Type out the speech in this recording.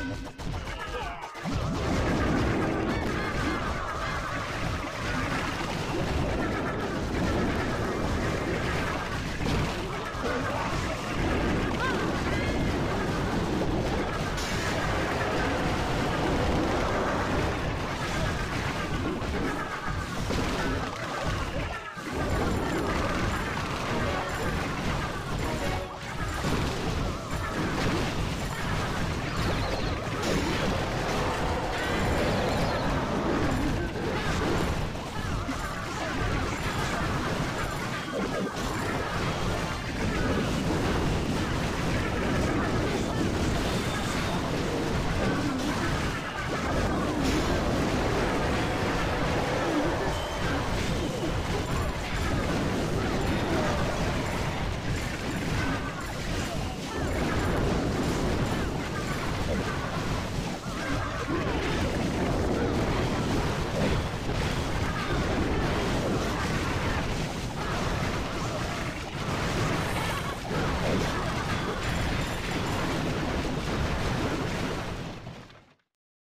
思った。